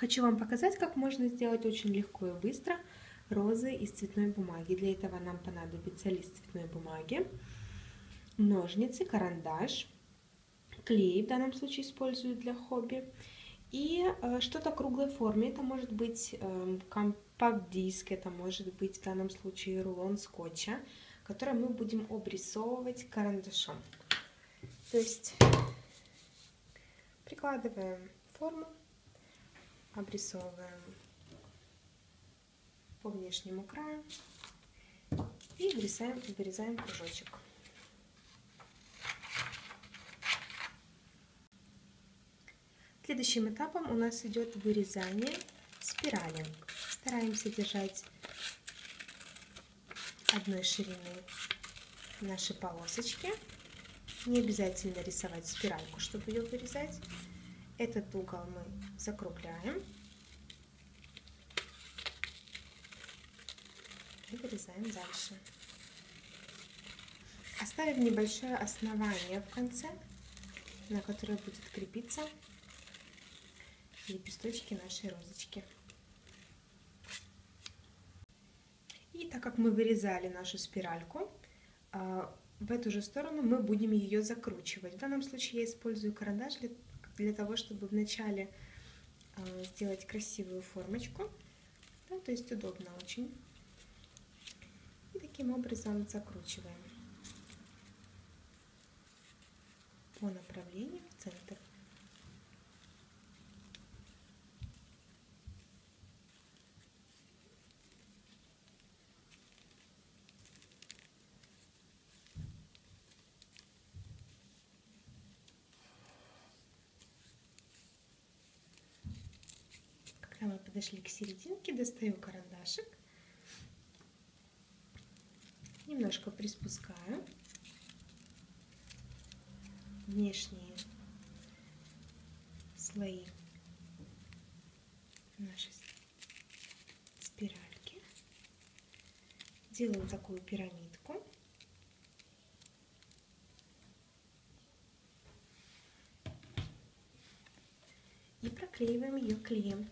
Хочу вам показать, как можно сделать очень легко и быстро розы из цветной бумаги. Для этого нам понадобится лист цветной бумаги, ножницы, карандаш, клей, в данном случае использую для хобби, и э, что-то круглой форме. Это может быть э, компакт-диск, это может быть в данном случае рулон скотча, который мы будем обрисовывать карандашом. То есть прикладываем форму обрисовываем по внешнему краю и вырезаем, вырезаем кружочек. Следующим этапом у нас идет вырезание спирали. Стараемся держать одной ширины наши полосочки. Не обязательно рисовать спиральку, чтобы ее вырезать. Этот угол мы закругляем и вырезаем дальше. Оставим небольшое основание в конце, на которое будет крепиться лепесточки нашей розочки. И так как мы вырезали нашу спиральку, а, в эту же сторону мы будем ее закручивать. В данном случае я использую карандаш для для того, чтобы вначале э, сделать красивую формочку, да, то есть удобно очень. И таким образом закручиваем по направлению в центр. Когда мы подошли к серединке, достаю карандашик, немножко приспускаю внешние слои нашей спиральки. Делаю такую пирамидку. И проклеиваем ее клеем.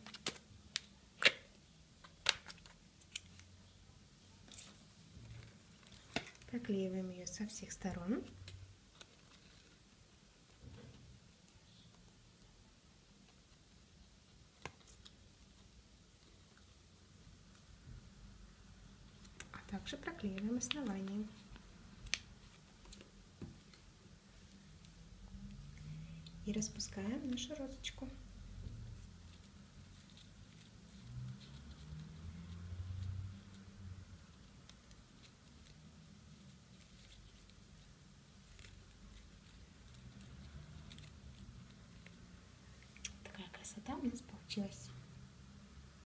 Проклеиваем ее со всех сторон. А также проклеиваем основание. И распускаем нашу розочку. Красота у нас получилась.